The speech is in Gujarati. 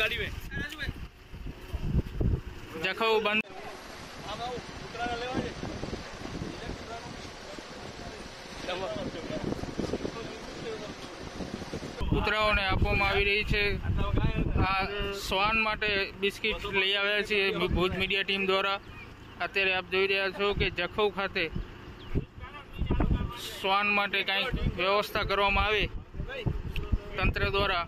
ગાડી में જખૌ બંધ. આમ આવું લેવા કૂતરાઓને આપવામાં આવી રહી છે. આ શ્વાન માટે બિસ્કિટ લઈ આવ્યા છે ભુજ મીડિયા ટીમ દ્વારા. અત્યારે આપ જોઈ રહ્યા છો કે જખૌ ખાતે શ્વાન માટે કાંઈક વ્યવસ્થા કરવામાં આવે. તંત્ર દ્વારા